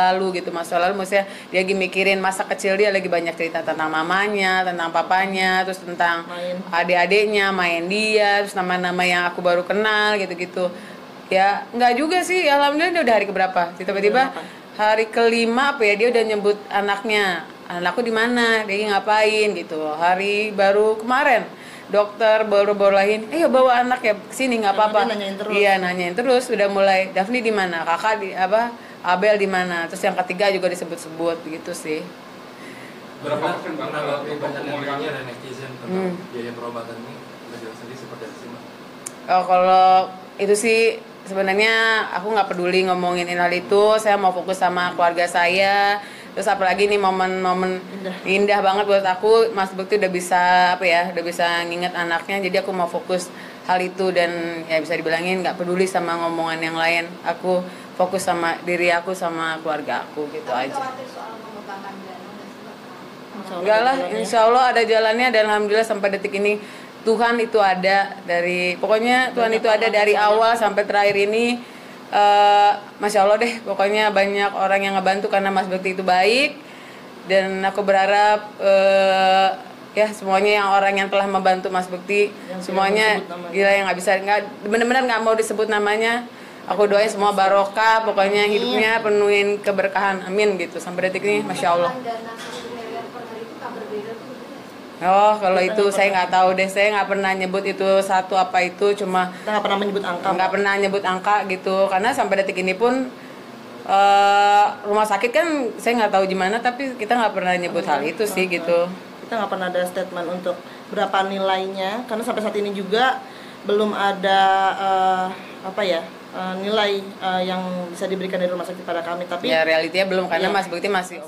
lalu gitu masa lalu maksudnya dia lagi mikirin masa kecil dia lagi banyak cerita tentang mamanya tentang papanya terus tentang adik-adiknya main dia terus nama-nama yang aku baru kenal gitu-gitu. Ya nggak juga sih. Alhamdulillah dia udah hari keberapa? Tiba-tiba hari kelima apa ya dia udah nyebut anaknya. Anakku di mana? Dia ngapain? Gitu. Hari baru kemarin dokter baru bolahin eh bawa anak ya ke sini nggak apa-apa dia nanyain terus? iya nanyain terus udah mulai Daphne di mana kakak di apa Abel di mana terus yang ketiga juga disebut-sebut gitu sih Berapa Karena persen omongan netizen kamu? dan netizen tentang Hmm. biaya perobatan ini menjelaskan sendiri seperti apa sih? Oh, kalau itu sih sebenarnya aku nggak peduli ngomongin hal itu. Saya mau fokus sama keluarga saya. Terus apalagi nih momen-momen Indah. indah. banget buat aku. Mas Bekti udah bisa apa ya? Udah bisa nginget anaknya. Jadi aku mau fokus hal itu dan ya bisa dibilangin nggak peduli sama ngomongan yang lain. Aku fokus sama diri aku sama keluarga aku gitu Tapi aja. Enggak lah, insya Allah ada jalannya dan alhamdulillah sampai detik ini Tuhan itu ada dari pokoknya Tuhan itu ada dari awal sampai terakhir ini eh, masya Allah deh pokoknya banyak orang yang ngebantu karena Mas Bekti itu baik. Dan aku berharap eh, ya semuanya yang orang yang telah membantu Mas Bekti Yang semuanya gila yang nggak bisa nggak benar-benar nggak mau disebut namanya. Aku doain semua barokah pokoknya hidupnya penuhin keberkahan amin gitu sampai detik ini masya Allah Oh, kalau itu saya nggak tahu deh. Saya nggak pernah nyebut itu satu apa itu, cuma kita nggak pernah menyebut angka nggak pernah nyebut angka gitu. Karena sampai detik ini pun eh, rumah sakit kan saya nggak tahu gimana, tapi kita nggak pernah nyebut hal itu sih gitu. kita nggak pernah ada statement untuk berapa nilainya karena sampai saat ini juga belum ada eh, apa ya eh, nilai eh, yang bisa diberikan dari rumah sakit pada kami tapi Ya realitinya belum karena Iya. Mas Bukti masih